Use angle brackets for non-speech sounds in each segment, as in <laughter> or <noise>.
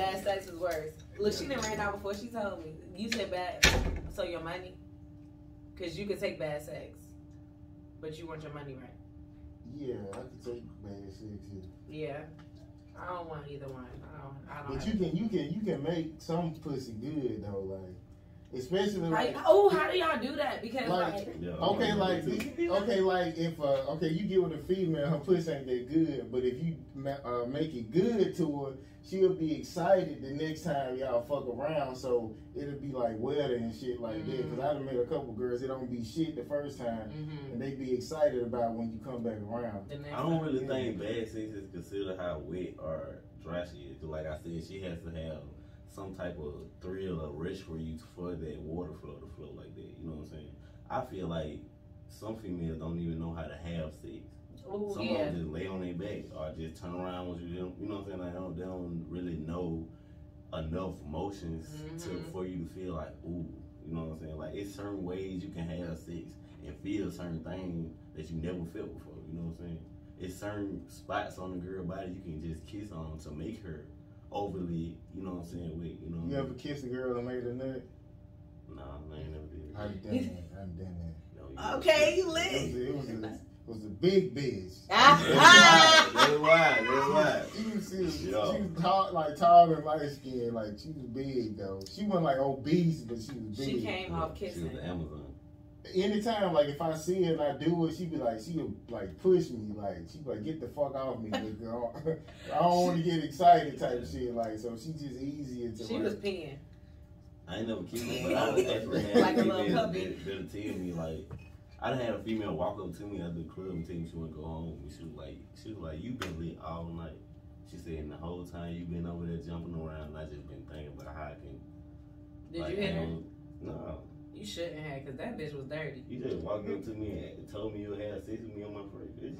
Bad sex is worse. Look, she didn't ran out before she told me. You said bad, so your money, because you could take bad sex, but you want your money right. Yeah, I can take bad sex. Yeah. Yeah, I don't want either one. I don't. I don't. But you can you can you can make some pussy good though, like especially like How, oh, how do y'all do that? Because Like- like, Yeah, okay, like gonna do it. okay, like if uh okay you get with a female, her pussy ain't that good, but if you ma- uh, make it good to her, she'll be excited the next time y'all fuck around. So it'll be like wetter and shit like that. Mm-hmm. Cause I done met a couple girls that don't be shit the first time, mhm, and they be excited about when you come back around. I don't time. really think bad sex is considered how wet or dry she is. 'Cause Like I said, she has to have some type of thrill or rush for you for that water flow to flow like that. You know what I'm saying? I feel like some females don't even know how to have sex. Ooh, Some of them just lay on their back or just turn around with you. You know what I'm saying? Like, they don't, they don't really know enough motions to Mhm. for you to feel like, ooh. You know what I'm saying? Like, it's certain ways you can have sex and feel certain things that you never felt before. You know what I'm saying? It's certain spots on the girl body you can just kiss on to make her overly, you know what I'm saying, wet. You know You ever mean? kissed a girl and made her nut? Nah, I ain't never did. I done that. I done done that. No, Okay, you It was, a, it was a, it was a big bitch. <laughs> Ah, That's why. That's why. She was, she was, she was tall, like tall and light skinned. Like she was big though. She wasn't like obese, but she was big. she came off She was the Amazon. Anytime, like if I see her and I do it, she be like, she would like push me, like she be like, get the fuck off me, <laughs> nigga. I don't- want to get excited, type shit. Like so, she just easier to. She like, was peeing. I ain't never kissed her, but I <laughs> would actually had Like a little puppy. that, that'll tell me like I done had a female walk up to me at the club and tell me she wanna go home. And she was like she was like, You been lit all night. She said and the whole time you been over there jumping around, I just been thinking about how I can Did like, you hit her? No. You shouldn't have, cause that bitch was dirty. You just walked up to me and told me you had sex with me on my first bitch.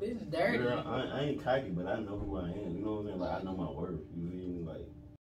Bitch is dirty. Girl, I, I ain't cocky, but I know who I am. You know what I'm saying? Like I know my worth. You feel me? Like